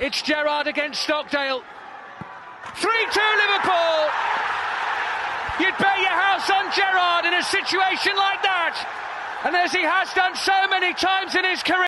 It's Gerrard against Stockdale. 3 2 Liverpool. You'd bet your house on Gerrard in a situation like that. And as he has done so many times in his career.